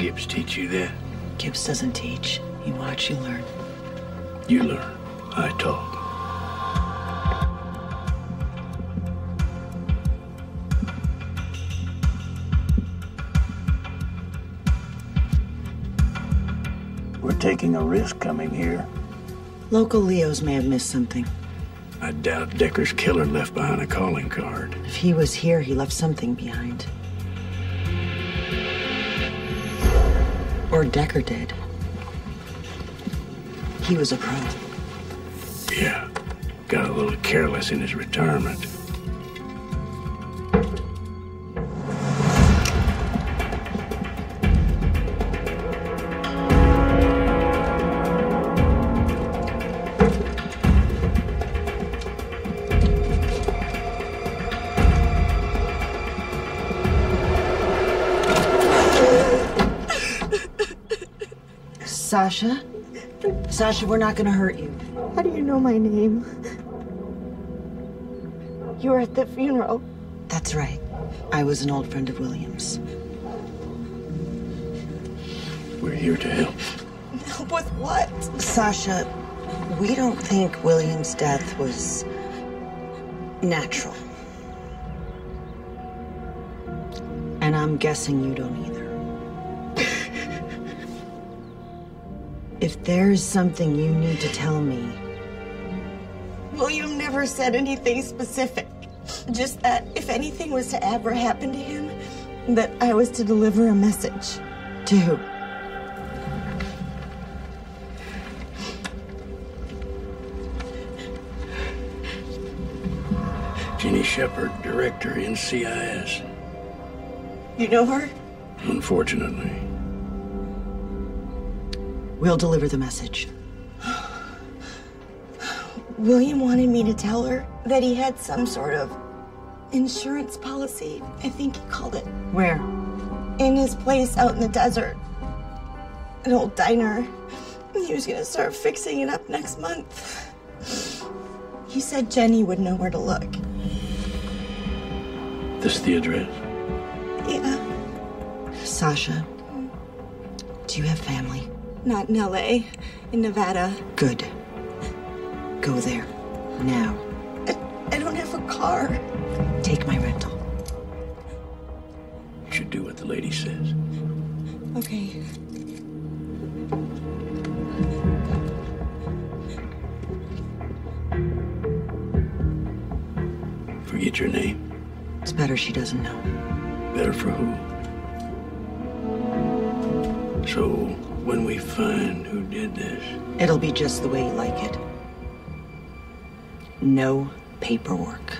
Gibbs teach you that? Gibbs doesn't teach. You watch, you learn. You learn. I talk. We're taking a risk coming here. Local Leos may have missed something. I doubt Decker's killer left behind a calling card. If he was here, he left something behind. Or Decker did. He was a pro. Yeah. Got a little careless in his retirement. Sasha? Sasha, we're not gonna hurt you. How do you know my name? You were at the funeral. That's right. I was an old friend of William's. We're here to help. Help with what? Sasha, we don't think William's death was natural. And I'm guessing you don't either. If there's something you need to tell me, William never said anything specific. Just that if anything was to ever happen to him, that I was to deliver a message. to who? Jenny Shepard, director, NCIS. You know her? Unfortunately. We'll deliver the message. William wanted me to tell her that he had some sort of insurance policy, I think he called it, Where? in his place out in the desert. An old diner. He was gonna start fixing it up next month. He said Jenny would know where to look. This the address? Yeah, Sasha, do you have family? Not in LA, in Nevada. Good. Go there. Now. I, I don't have a car. Take my rental. You should do what the lady says. Okay. Forget your name. It's better she doesn't know. Better for who? So, when we find who did this, It'll be just the way you like it. No paperwork.